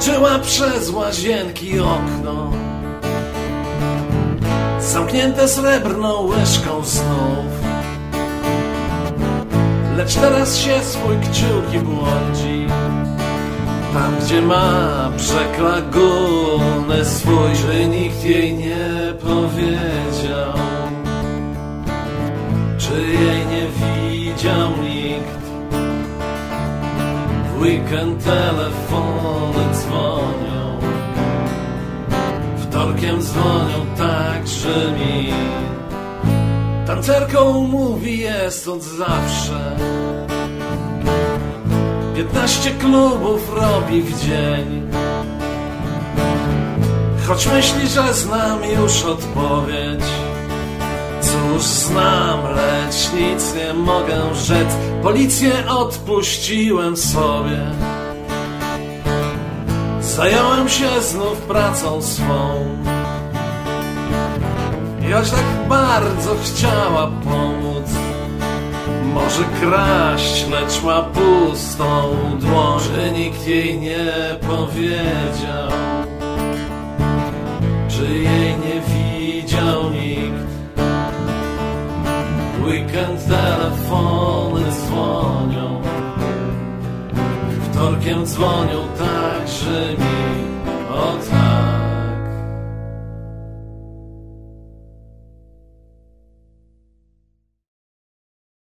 Zobaczyła przez łazienki okno. Zamknięte srebrną łyżką znów. Lecz teraz się swój kciuki błądzi. Tam gdzie ma brzeg laguny swój Że nikt jej nie powiedział. Czy jej nie widział nikt? W weekend telefony Wtorkiem dzwonią tak, że mi Tancerką mówi jest od zawsze. Piętnaście klubów robi w dzień. Choć myśli, że znam już odpowiedź. Cóż znam, lecz nic nie mogę rzec. Policję odpuściłem sobie Zająłem się znów pracą swą. Choć tak bardzo chciała pomóc. Może kraść, lecz ma pustą dłoń Że nikt jej nie powiedział. Że jej nie widział nikt. Weekend telefony Wtorkiem dzwonią tak, że mi od